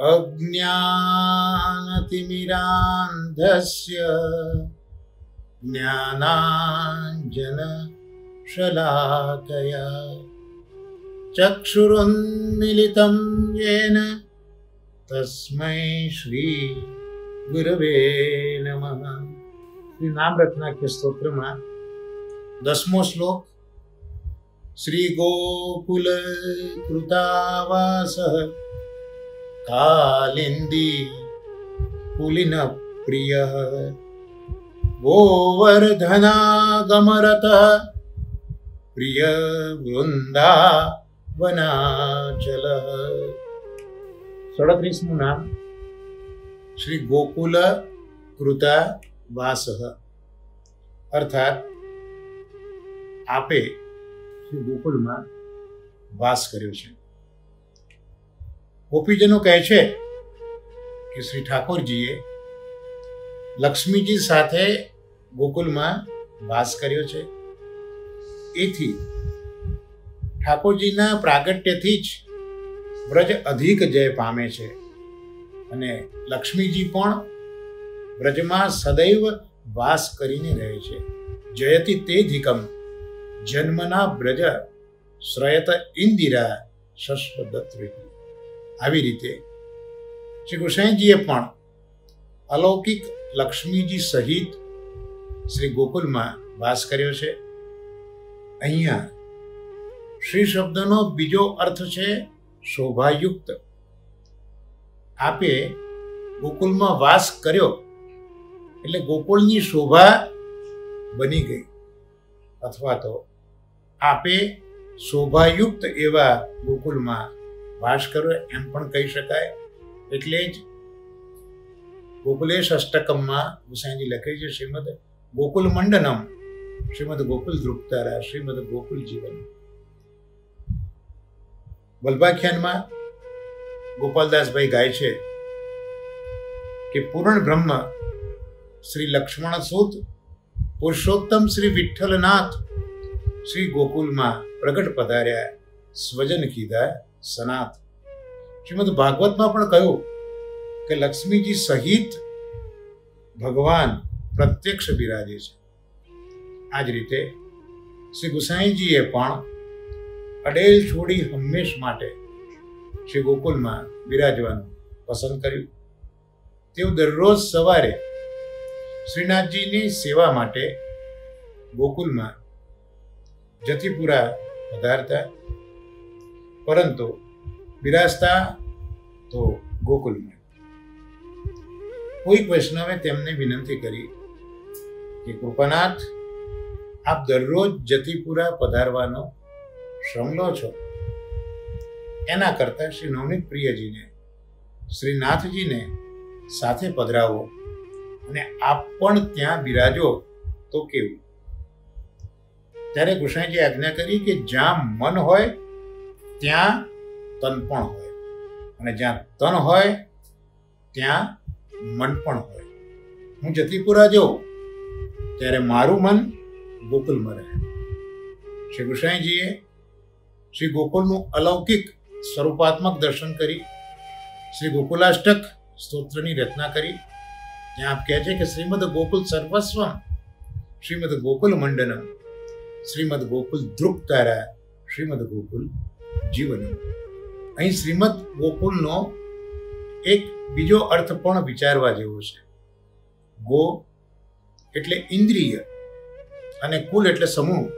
अज्ञानतिमिरान्धस्य ज्ञानाञ्जनशलाकया चक्षुरुन्मिलितं येन तस्मै श्री ગુરવે નમઃ શ્રી નામ રત્નાખ્ય સ્તોત્રમાં દસમો શ્લોક શ્રી ગોકુલ કૃતાવાસ કાલિંદી પુલિન પ્રિય ગોવર્ધનાગમરત પ્રિય વૃંદાવનાચલ સડત્રીસમું નામ શ્રી ગોકુલ કૃતા વાસ અર્થાત આપે શ્રી ગોકુલમાં વાસ કર્યો છે ગોપીજનો કહે છે કે શ્રી ઠાકોરજીએ લક્ષ્મીજી સાથે ગોકુલમાં વાસ કર્યો છે. એથી ઠાકોરજીના પ્રાગટ્યથી જ વ્રજ અધિક જય પામે છે અને લક્ષ્મીજી પણ વ્રજમાં સદૈવ વાસ કરીને રહે છે. જયતિ તે ધિકમ જન્મના બ્રજ શ્રયત ઇન્દિરા શશ્વદત્રી આવી રીતે શ્રી ગોસાઈજીએ પણ અલૌકિક લક્ષ્મીજી સહિત શ્રી ગોકુલમાં વાસ કર્યો છે. અહીંયા શ્રી શબ્દનો બીજો અર્થ છે શોભાયુક્ત. આપે ગોકુલમાં વાસ કર્યો એટલે ગોકુળની શોભા બની ગઈ. અથવા તો આપે શોભાયુક્ત એવા ગોકુલમાં વાસ કર્યો એમ પણ કહી શકાય. એટલે જ ગોકુલેશ અષ્ટકમમાં ગુસાઈજી લખે છે, શ્રીમદ ગોકુલ મંડનમ, શ્રીમદ ગોકુલ ધ્રુપતારા, શ્રીમદ ગોકુલ જીવન. વલ્ભાખ્યાનમાં ગોપાલદાસભાઈ ગાય છે કે, પૂર્ણ બ્રહ્મ શ્રી લક્ષ્મણ સુત, પુરુષોત્તમ શ્રી વિઠ્ઠલનાથ, શ્રી ગોકુલમાં પ્રગટ પધાર્યા, સ્વજન કીધા સનાથ શ્રીમદ ભાગવતમાં પણ કહ્યું કે લક્ષ્મીજી સહિત ભગવાન પ્રત્યક્ષ બિરાજે છે. આ જ રીતે શ્રી ગુસાઈજીએ પણ અડેલ છોડી હંમેશ માટે શ્રી ગોકુલમાં બિરાજવાનું પસંદ કર્યું. તેઓ દરરોજ સવારે શ્રીનાથજીની સેવા માટે ગોકુલમાં જતીપુરા પધારતા પરંતુ બિરાજતા તો ગોકુલમાં. કોઈક વૈષ્ણવે તેમને વિનંતી કરી કે કૃપાનાથ, આપ દરરોજ જતીપુરા પધારવાનો શ્રમ લો છો. એના કરતાં શ્રી નવનીત પ્રિયજીને, શ્રી નાથજીને સાથે પધરાવો અને આપ પણ ત્યાં બિરાજો તો કેવું? ત્યારે કૃષ્ણજી આજ્ઞા કરી કે જ્યાં મન હોય ત્યાં તન પણ હોય. અને જ્યાં તન હોય, ત્યાં મન પણ હોય. હું જતીપુરા જાઉં, ત્યારે મારું મન ગોકુલમાં રહે. શ્રી ગુસાઈજીએ શ્રી ગોકુલનું અલૌકિક સ્વરૂપાત્મક દર્શન કરી, શ્રી ગોકુલાષ્ટક સ્તોત્રની રચના કરી. ત્યાં આપ કહે છે કે શ્રીમદ ગોકુલ સર્વસ્વમ, શ્રીમદ ગોકુલ મંડનમ, શ્રીમદ ગોકુલ ધ્રુપ તારા શ્રીમદ ગોકુલ જીવનમ અહીં શ્રીમદ ગોકુલનો એક બીજો અર્થ પણ વિચારવા જેવો છે. ગો એટલે ઇન્દ્રિય અને કુલ એટલે સમૂહ.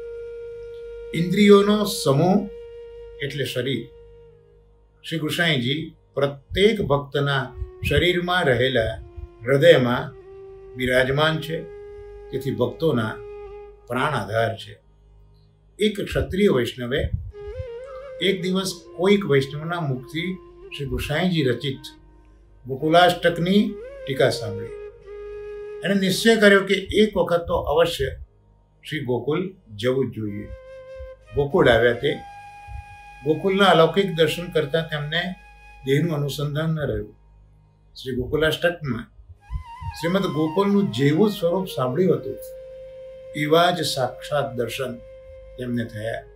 ઇન્દ્રિયોનો સમૂહ એટલે શરીર. શ્રી કૃષ્ણજી પ્રત્યેક ભક્તના શરીરમાં રહેલા હૃદયમાં બિરાજમાન છે, તેથી ભક્તોના પ્રાણ આધાર છે. એક ક્ષત્રિય વૈષ્ણવે એક દિવસ કોઈક વૈષ્ણવના મુખથી શ્રી ગોસાઈજી રચિત ગોકુલાષ્ટકની ટીકા સાંભળી. એને નિશ્ચય કર્યો કે એક વખત તો અવશ્ય શ્રી ગોકુલ જવું જ જોઈએ. ગોકુળ આવ્યા તે. ગોકુલના અલૌકિક દર્શન કરતા તેમને દેહનું અનુસંધાન ન રહ્યું. શ્રી ગોકુલાષ્ટકમાં શ્રીમદ ગોકુલનું જેવું સ્વરૂપ સાંભળ્યું હતું. એવા જ સાક્ષાત દર્શન તેમને થયા.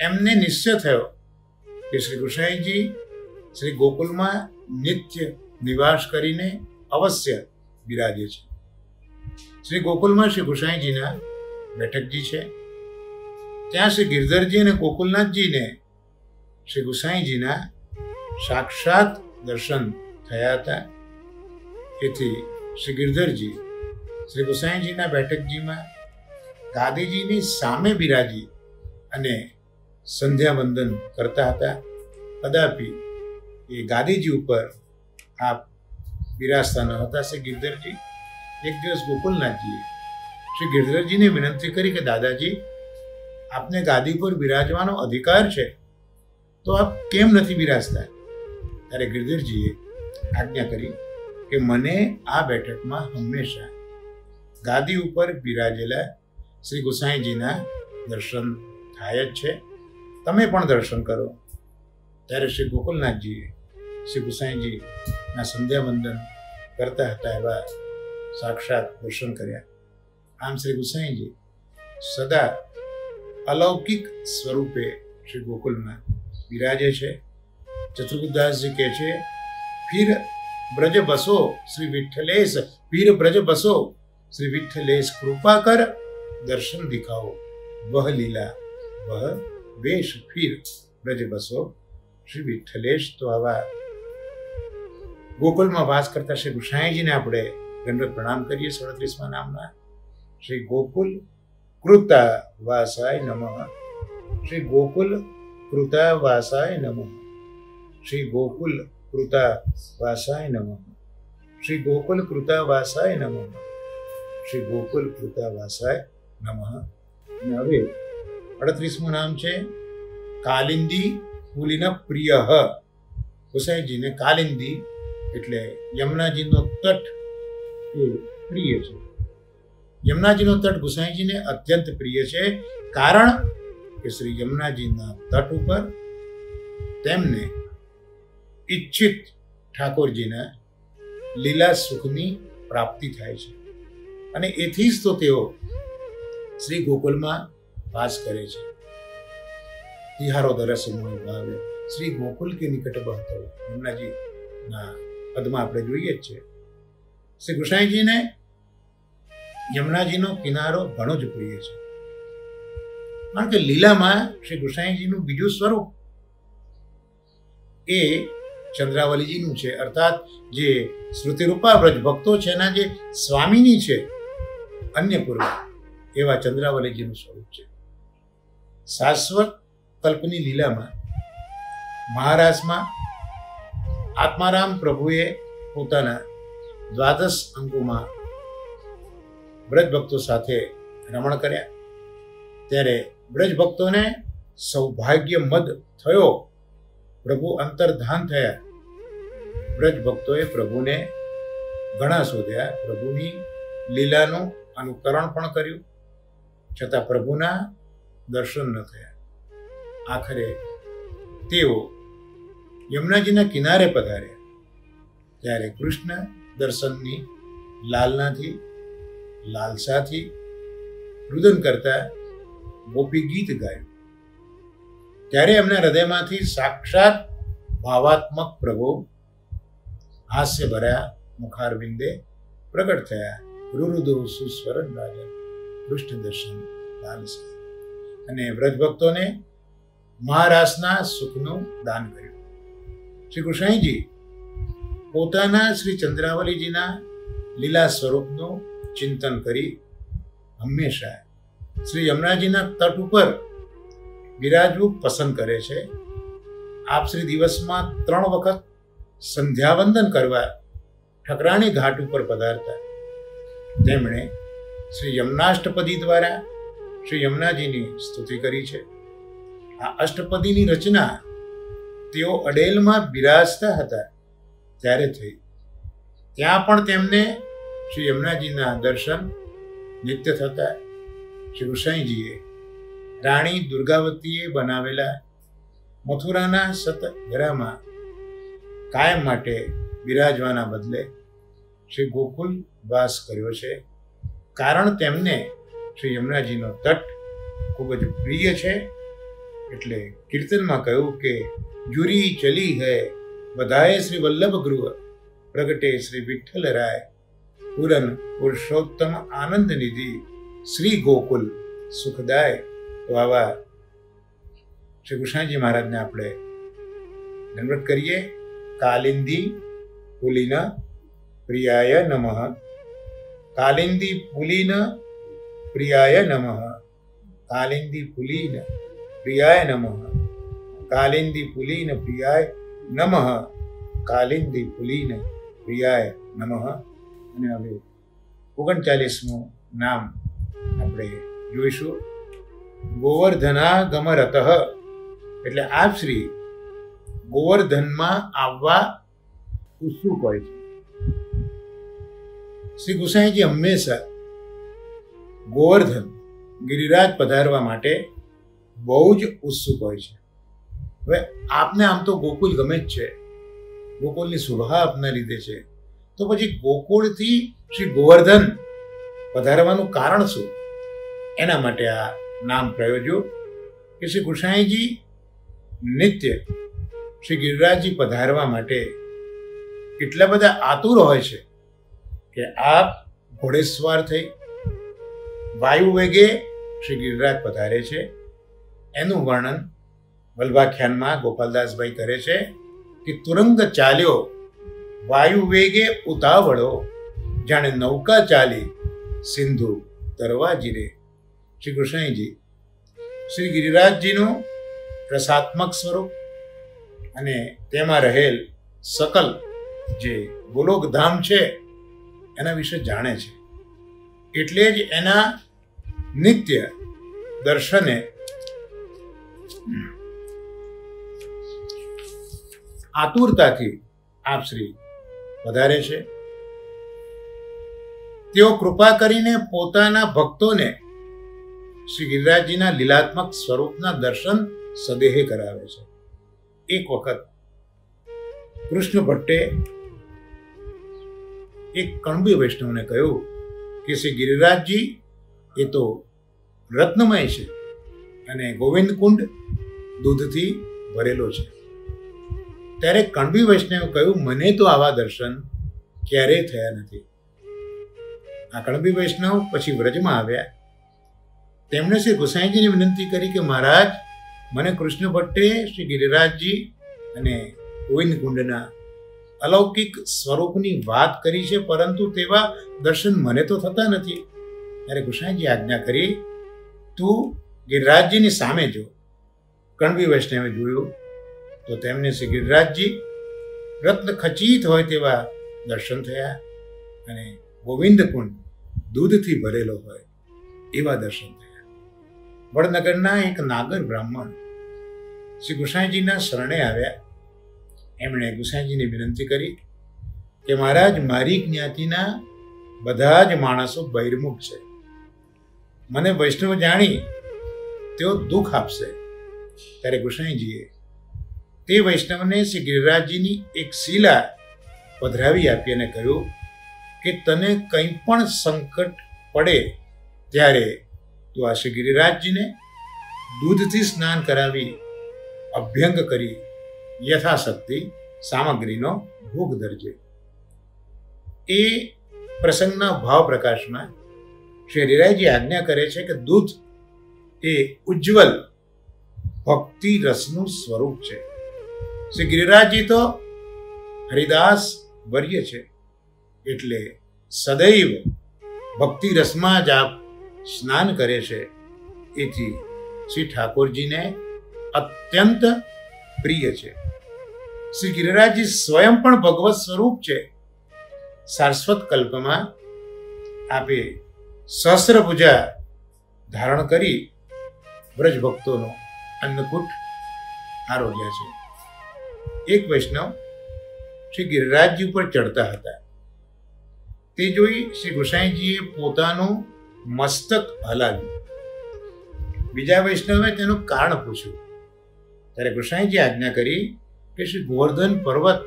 એમને નિશ્ચય થયો કે શ્રી કૃષ્ણજી શ્રી ગોકુલમાં નિત્ય નિવાસ કરીને અવશ્ય બિરાજે છે. શ્રી ગોકુલમાં શ્રી ગુસાઈજીના બેઠકજી છે. ત્યાં શ્રી ગિરધરજી અને ગોકુલનાથજીને શ્રી ગુસાઈજીના સાક્ષાત દર્શન થયા હતા. તેથી શ્રી ગિરધરજી શ્રી ગુસાઈજીના બેઠકજીમાં ગાંધીજીની સામે બિરાજી અને સંધ્યા વંદન કરતા હતા. કદાપી એ ગાદીજી ઉપર આપ બિરાજતા ન હતા, શ્રી ગિરધરજી. એક દિવસ ગોકુલનાથજીએ શ્રી ગિરધરજીને વિનંતી કરી કે, દાદાજી, આપને ગાદી પર બિરાજવાનો અધિકાર છે, તો આપ કેમ નથી બિરાજતા? ત્યારે ગિરધરજીએ આજ્ઞા કરી કે, મને આ બેઠકમાં હંમેશા ગાદી ઉપર બિરાજેલા શ્રી ગોસાઈજીના દર્શન થાય જ છે. તમે પણ દર્શન કરો. ત્યારે શ્રી ગોકુલનાથજીએ, શ્રી ગુસાઈજીના સંધ્યા વંદન કરતા હતા એવા સાક્ષાત દર્શન કર્યા. આમ શ્રી ગુસાઈજી સદા અલૌકિક સ્વરૂપે શ્રી ગોકુલમાં બિરાજે છે. ચતુર્દાસજી કહે છે, ફીર બ્રજ બસો શ્રી વિઠ્ઠલેશ, ફીર બ્રજ બસો શ્રી વિઠ્ઠલેશ કૃપા કર, દર્શન દિખાઓ વહ લીલા, વહ વેશ ફીર બ્રજ બસો, શ્રી વિઠ્ઠલેશ તો આવા. ગોકુલમાં વાસ કરતા શ્રી ગુસાઈજીને આપણે દંડવત પ્રણામ કરીએ સડત્રીસમાં નામના. શ્રી ગોકુલ કૃતા વાસાય નમઃ. શ્રી ગોકુલ કૃતા વાસાય નમઃ. શ્રી ગોકુલ કૃતા વાસાય નમઃ. શ્રી ગોકુલ કૃતા વાસાય નમઃ. શ્રી ગોકુલ કૃતા વાસાય નમઃ હવે અડત્રીસમું નામ છે કાલિંદી ફૂલીના પ્રિય. ગુસાઈજીને કાલિંદી એટલે યમુનાજીનો તટ એ પ્રિય છે. યમુનાજીનો તટ ગુસાઈજીને અત્યંત પ્રિય છે કારણ કે શ્રી યમુનાજીના તટ ઉપર તેમને ઈચ્છિત ઠાકોરજીના લીલા સુખની પ્રાપ્તિ થાય છે. અને એથી જ તો તેઓ શ્રી ગોકુલમાં વાસ કરે છે. તિહારો દરસ મોહી ભાવે શ્રી ગોકુલ કે નિકટ બહતો. યમુનાજીના પદમાં આપણે જોઈએ જ છે. શ્રી કૃષ્ણજીને યમુનાજીનો કિનારો ઘણો જ પ્રિય છે. કારણ કે લીલામાં શ્રી કૃષ્ણજીનું બીજું સ્વરૂપ એ ચંદ્રાવલીજીનું છે. અર્થાત જે શ્રુતિરૂપા વ્રજ ભક્તો છે, એના જે સ્વામીની છે અન્ય પૂર્વ એવા ચંદ્રાવલીજીનું સ્વરૂપ છે. શાશ્વત કલ્પની લીલામાં મહારાજમાં આત્મારામ પ્રભુએ પોતાના દ્વાદશ અંગોમાં બ્રજ ભક્તો સાથે રમણ કર્યા. ત્યારે બ્રજ ભક્તોને સૌભાગ્ય મદ થયો. પ્રભુ અંતર્ધાન થયા. બ્રજ ભક્તોએ પ્રભુને ઘણા શોધ્યા. પ્રભુની લીલાનું અનુકરણ પણ કર્યું. છતાં પ્રભુના દર્શન ન થયા. આખરે તેઓ યમુનાજીના કિનારે પધાર્યા. ત્યારે કૃષ્ણ દર્શનની લાલનાથી, લાલસાથી રુદન કરતા ગોપી ગીત ગાયું. ત્યારે એમના હૃદયમાંથી સાક્ષાત ભાવાત્મક પ્રભુ હાસ્ય ભર્યા મુખારવિંદે પ્રગટ થયા. રુરુદો સુસ્વરન રાજા, કૃષ્ણ દર્શન લાલસા અને વ્રજભક્તોને મહારાસના સુખનું દાન કર્યું. શ્રી કૃષ્ણજી પોતાના શ્રી ચંદ્રાવલીજીના લીલા સ્વરૂપનું ચિંતન કરી હંમેશા શ્રી યમુનાજીના તટ ઉપર બિરાજવું પસંદ કરે છે. આપ શ્રી દિવસમાં ત્રણ વખત સંધ્યાવંદન કરવા ઠકરાણી ઘાટ ઉપર પધારતા. તેમણે શ્રી યમુનાષ્ટપદી દ્વારા શ્રી યમુનાજીની સ્તુતિ કરી છે. આ અષ્ટપદીની રચના તેઓ અડેલમાં બિરાજતા હતા ત્યારે થઈ. ત્યાં પણ તેમને શ્રી યમુનાજીના દર્શન નિત્ય થતા. શ્રી ગુસાઈજીએ રાણી દુર્ગાવતીએ બનાવેલા મથુરાના સતગરામાં કાયમ માટે બિરાજવાના બદલે શ્રી ગોકુલ વાસ કર્યો છે. કારણ તેમને શ્રી યમુનાજીનો તટ ખૂબ જ પ્રિય છે. એટલે કીર્તનમાં કહ્યું કે, જુરી ચલી હૈ, બધાએ શ્રી વલ્લભ ગૃહ, પ્રગટે શ્રી વિઠ્ઠલ રાય, પૂરન પુરુષોત્તમ આનંદ નિધિ, શ્રી ગોકુલ સુખદાય. તો આવા શ્રી કૃષ્ણજી મહારાજને આપણે દંડવત કરીએ. કાલિંદી પુલિન પ્રિયાય નમઃ. કાલિંદી પુલિન પ્રિયાય નમઃ. કાલિંદી પુલિન પ્રિયાય નમઃ. કાલિંદી પુલિન પ્રિયાય નમઃ. કાલિંદી પુલિન પ્રિયાય નમઃ. અને હવે ઓગણચાલીસમું નામ આપણે જોઈશું. ગોવર્ધના ગમરત એટલે આપ શ્રી ગોવર્ધનમાં આવવા ઉત્સુક હોય છે. શ્રી ગુસાઈજી હંમેશા ગોવર્ધન ગિરિરાજ પધારવા માટે બહુ જ ઉત્સુક હોય છે. હવે આપને આમ તો ગોકુલ ગમે જ છે. ગોકુલની શોભા આપના લીધે છે. તો પછી ગોકુળથી શ્રી ગોવર્ધન પધારવાનું કારણ શું? એના માટે આ નામ પ્રયોજ્યું કે શ્રી ગુસાઈજી નિત્ય શ્રી ગિરિરાજજી પધારવા માટે એટલા બધા આતુર હોય છે કે આપ ઘોડેસવાર થઈ વાયુ વેગે શ્રી ગિરિરાજ પધારે છે. એનું વર્ણન વલ્ભાખ્યાનમાં ગોપાલદાસભાઈ કરે છે કે તુરંગ ચાલ્યો, વાયુ વેગે ઉતાવળો, જાણે નૌકા ચાલી, સિંધુ તરવા જીરે શ્રી કૃષ્ણજી શ્રી ગિરિરાજજીનું રસાત્મક સ્વરૂપ અને તેમાં રહેલ સકલ જે ગોલોકધામ છે, એના વિશે જાણે છે. એટલે જ એના નિત્ય દર્શને આતુરતાથી આપ શ્રી વધારે છે। તેઓ કૃપા કરીને પોતાના ભક્તોને શ્રી ગિરિરાજજીના લીલાત્મક સ્વરૂપના દર્શન સદેહે કરાવે છે। એક વખત કૃષ્ણ ભટ્ટે એક કણબી વૈષ્ણવને કહ્યું કે શ્રી ગિરિરાજજી એ તો રત્નમય છે. અને ગોવિંદ કુંડ દૂધથી ભરેલો છે. ત્યારે કણબી વૈષ્ણવે કહ્યું, મને તો આવા દર્શન ક્યારેય થયા નથી. આ કણબી વૈષ્ણવ પછી વ્રજમાં આવ્યા. તેમણે શ્રી ગુસાઈજીને વિનંતી કરી કે, મહારાજ, મને કૃષ્ણ ભટ્ટે, શ્રી ગિરિરાજજી અને ગોવિંદ કુંડના અલૌકિક સ્વરૂપની વાત કરી છે, પરંતુ તેવા દર્શન મને તો થતા નથી. ત્યારે કૃષ્ણજી આજ્ઞા કરી, તું ગિરિરાજજીની સામે જો કણવી વૈષ્ણવે જોયું, તો તેમને શ્રી ગિરિરાજજી રત્ન ખચિત હોય તેવા દર્શન થયા અને ગોવિંદ કુંડ દૂધથી ભરેલો હોય એવા દર્શન થયા. વડનગરના એક નાગર બ્રાહ્મણ શ્રી ગુસાઈજીના શરણે આવ્યા. એમણે ગુસાઈજીને વિનંતી કરી કે, મહારાજ, મારી જ્ઞાતિના બધા જ માણસો બહિર્મુખ છે. મને વૈષ્ણવ જાણી તેઓ દુઃખ આપશે. ત્યારે ગુસાઈજીએ તે વૈષ્ણવને શ્રી ગિરિરાજજીની એક શિલા પધરાવી આપી અને કહ્યું કે તને કંઈ પણ સંકટ પડે ત્યારે તું આ શ્રી ગિરિરાજજીને દૂધથી સ્નાન કરાવી અભ્યંગ કરી યથાશક્તિ સામગ્રીનો ભોગ ધરજે. એ પ્રસંગના ભાવ પ્રકાશમાં શ્રી હરિરાયજી આજ્ઞા કરે છે કે દૂધ એ ઉજ્જવલ ભક્તિ રસનું સ્વરૂપ છે. શ્રી ગિરિરાજજી તો હરિદાસ વર્ય છે એટલે સદૈવ ભક્તિ રસમાં જ આપ સ્નાન કરે છે. એથી શ્રી ઠાકોરજીને અત્યંત પ્રિય છે. શ્રી ગિરિરાજજી સ્વયં પણ ભગવત સ્વરૂપ છે. સારસ્વત કલ્પમાં આપે સહસ્ર પૂજા ધારણ કરી વ્રજ ભક્તોનો અન્નકૂટ આરોગ્યા છે. એક વૈષ્ણવ શ્રી ગિરિરાજજી ઉપર ચડતા હતા. તે જોઈ શ્રી ગુસાઈજીએ પોતાનું મસ્તક હલાવ્યું. બીજા વૈષ્ણવે તેનું કારણ પૂછ્યું. ત્યારે ગુસાઈજી આજ્ઞા કરી કે શ્રી ગોવર્ધન પર્વત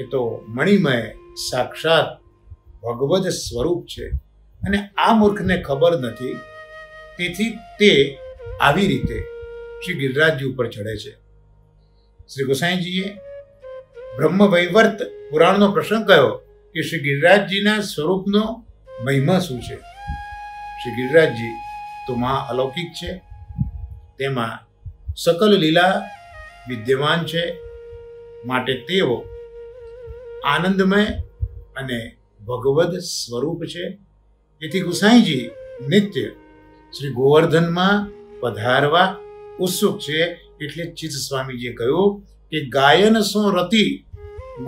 એ તો મણિમય, સાક્ષાત ભગવદ સ્વરૂપ છે. અને આ મૂર્ખને ખબર નથી, તેથી તે આવી રીતે શ્રી ગિરિરાજજી ઉપર ચડે છે. શ્રી ગોસાઈજીએ બ્રહ્મ વૈવર્ત પુરાણનો પ્રસંગ કયો કે શ્રી ગિરિરાજજીના સ્વરૂપનો મહિમા શું છે? શ્રી ગિરિરાજજી તો મહા અલૌકિક છે, તેમાં સકલ લીલા વિદ્યમાન છે, માટે તેઓ આનંદમય અને ભગવદ સ્વરૂપ છે. તેથી ગુસાઈજી નિત્ય શ્રી ગોવર્ધનમાં પધારવા ઉત્સુક છે એટલે ચિત્ત સ્વામીજીએ કહ્યું કે ગાયન સો રતિ,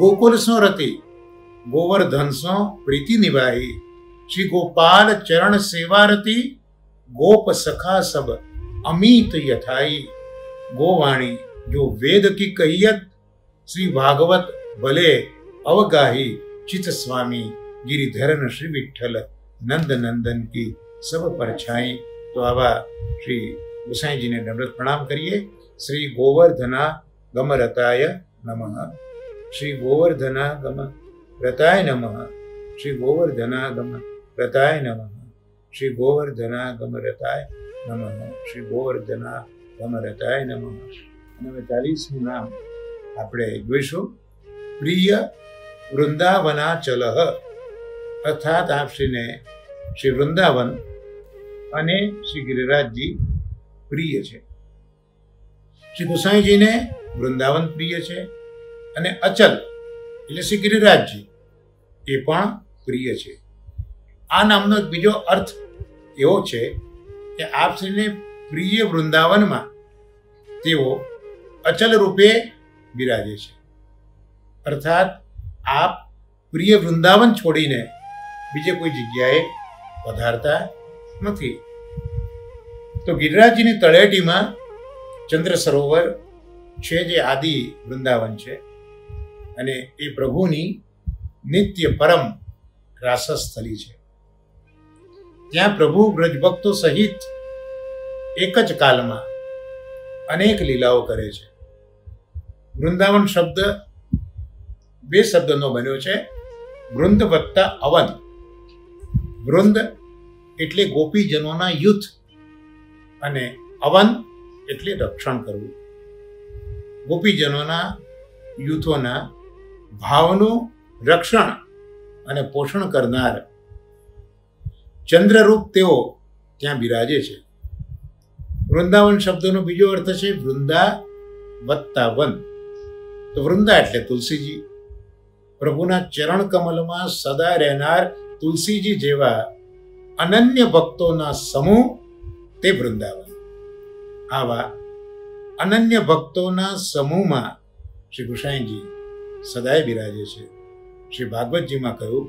ગોકુલ સો રતિ, ગોવર્ધન સો પ્રીતિ નિભાઈ, શ્રી ગોપાલ ચરણ સેવા રતિ, ગોપ સખા સબ અમિત યથાઈ. ગોવાણી, જો વેદ કી કહિયત શ્રી ભાગવત ભલે અવગાહી, ચિત્ત સ્વામી ગિરિધરન શ્રી વિઠ્ઠલ નંદ નંદન કી સબ પરછાઈ તો આવા શ્રી ગુસાઈજીને નમ્રત પ્રણામ કરીએ શ્રી ગોવર્ધના ગમ રતાય નમઃ શ્રી ગોવર્ધના ગમ રતાય નમઃ શ્રી ગોવર્ધના ગમ રતાય નમઃ શ્રી ગોવર્ધના ગમ રતાય નમઃ શ્રી ગોવર્ધના ગમ રતાય નમઃ અને હવે ચાલીસનું નામ આપણે જોઈશું. પ્રિય વૃંદાવનાચલ અર્થાત આપશ્રીને શ્રી વૃંદાવન અને શ્રી ગિરિરાજજી પ્રિય છે. શ્રી ગુસાઈજીને વૃંદાવન પ્રિય છે અને અચલ, એટલે શ્રી ગિરિરાજજી, એ પણ પ્રિય છે. આ નામનો એક બીજો અર્થ એવો છે કે આપશ્રીને પ્રિય વૃંદાવનમાં તેઓ અચલ રૂપે બિરાજે છે. અર્થાત આપ પ્રિય વૃંદાવન છોડીને બીજે કોઈ જગ્યાએ પધારતા નથી. તો ગિરિરાજજીની તળેટીમાં ચંદ્ર સરોવર છે જે આદિ વૃંદાવન છે અને એ પ્રભુની નિત્ય પરમ રાસસ્થલી છે. ત્યાં પ્રભુ બ્રજભક્તો સહિત એક જ કાલમાં અનેક લીલાઓ કરે છે. વૃંદાવન શબ્દ બે શબ્દનો બન્યો છે. વૃંદ વત્તા અવન. વૃંદ એટલે ગોપીજનોના યુથ અને અવન એટલે રક્ષણ કરવું. ગોપીજનોના યુથોના ભાવનું રક્ષણ અને પોષણ કરનાર ચંદ્રરૂપ તેઓ ત્યાં બિરાજે છે. વૃંદાવન શબ્દનો બીજો અર્થ છે વૃંદા વત્તા વન. તો વૃંદા એટલે તુલસીજી. પ્રભુના ચરણ કમલમાં સદા રહેનાર તુલસીજી જેવા અનન્ય ભક્તોના સમૂહ તે વૃંદાવન. આવા અનન્ય ભક્તોના સમૂહમાં શ્રી ગુસાઈજી સદાય બિરાજે છે. શ્રી ભાગવતજીમાં કહ્યું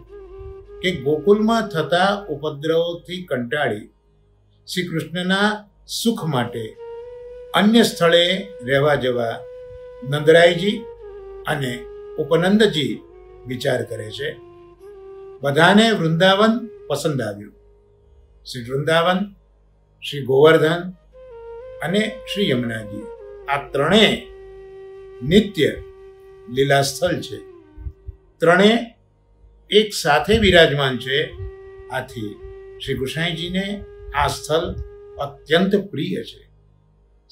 કે ગોકુલમાં થતા ઉપદ્રવોથી કંટાળી શ્રી કૃષ્ણના સુખ માટે અન્ય સ્થળે રહેવા જવા નંદરાયજી અને ઉપનંદજી વિચાર કરે છે. બધાને વૃંદાવન પસંદ આવ્યું. શ્રી વૃંદાવન, શ્રી ગોવર્ધન અને શ્રી યમુનાજી. આ ત્રણેય નિત્ય લીલાસ્થળ છે. ત્રણેય એક સાથે બિરાજમાન છે. આથી શ્રી ગુસાઈજીને આ સ્થળ અત્યંત પ્રિય છે.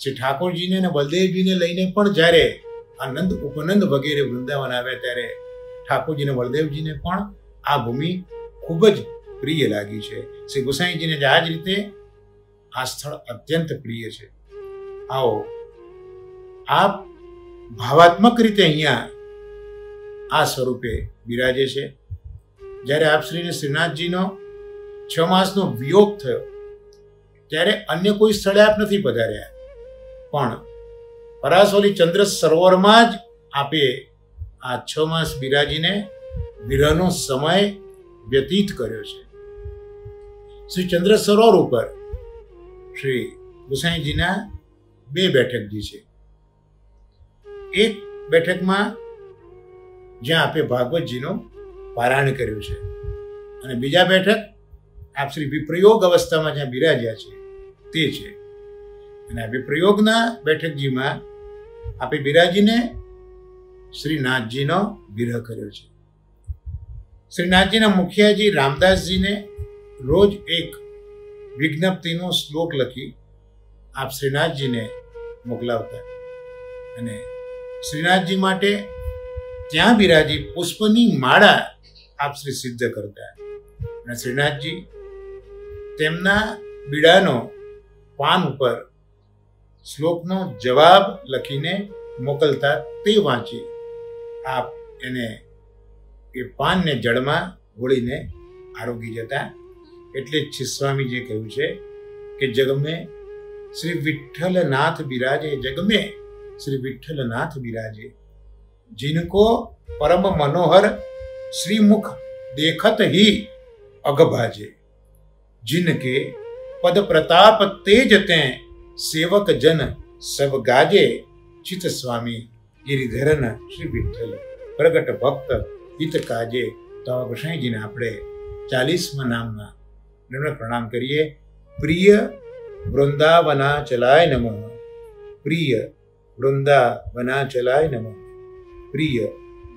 શ્રી ઠાકોરજીને અને બલદેવજીને લઈને પણ જ્યારે આનંદ, ઉપનંદ વગેરે વૃંદાવન આવ્યા ત્યારે ઠાકોરજીને બળદેવજીને પણ આ ભૂમિ ખૂબ જ પ્રિય લાગી છે. શ્રી ગુસાઈજીને આ જ રીતે આ સ્થળ અત્યંત પ્રિય છે. આવો, આપ ભાવાત્મક રીતે અહીંયા આ સ્વરૂપે બિરાજે છે. જ્યારે આપ શ્રીને શ્રીનાથજીનો છ માસનો વિયોગ થયો, ત્યારે અન્ય કોઈ સ્થળે આપ નથી પધાર્યા. પણ પરાસોલી ચંદ્ર સરોવરમાં જ આપે આ છ માસ બિરાજીને વિરહનો સમય વ્યતીત કર્યો છે. શ્રી ચંદ્ર સરોવર ઉપર શ્રી ગુસાઈજીના બે બેઠકજી છે. એક બેઠકમાં જ્યાં આપે ભાગવતજીનો પારાયણ કર્યું છે અને બીજા બેઠક આપ શ્રી વિપ્રયોગ અવસ્થામાં જ્યાં બિરાજ્યા છે તે છે. અને આ વિપ્રયોગના બેઠકજીમાં આપે બિરાજીને શ્રીનાથજીનો વિરહ કર્યો છે. શ્રીનાથજીના મુખિયાજી રામદાસજીને રોજ એક વિજ્ઞપ્તિનો શ્લોક લખી આપ શ્રીનાથજીને મોકલાવતા. અને શ્રીનાથજી માટે ત્યાં બિરાજી પુષ્પની માળા આપ શ્રી સિદ્ધ કરતા. અને શ્રીનાથજી તેમના બીડાનો પાન ઉપર શ્લોકનો જવાબ લખીને મોકલતા તે વાંચી આપ એને એ પાનને જળમાં હોળીને આરોગી જતા એટલે જ સ્વામીજીએ કહ્યું છે કે જગમે શ્રી વિઠ્ઠલનાથ બિરાજે જગમે શ્રી વિઠ્ઠલનાથ બિરાજે जिनको परम मनोहर श्रीमुख देखत ही अगभाजे जिनके पद प्रताप तेज ते सेवक जन सब गाजे चित स्वामी गिरिधरन શ્રી વિઠ્ઠલ પ્રગટ ભક્ત હિત કાજે આવા ગોસાઈજીને આપણે ચાલીસમાં નામના એમને પ્રણામ કરીએ. પ્રિય વૃંદાવના ચલાય નમઃ. પ્રિય વૃંદાવના ચલાય નમ. પ્રિય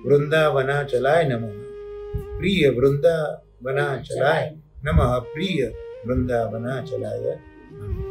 વૃંદાવના ચલાય નમઃ. પ્રિય વૃંદાવના ચલાય નમઃ. પ્રિય વૃંદાવનાચલાય નમઃ.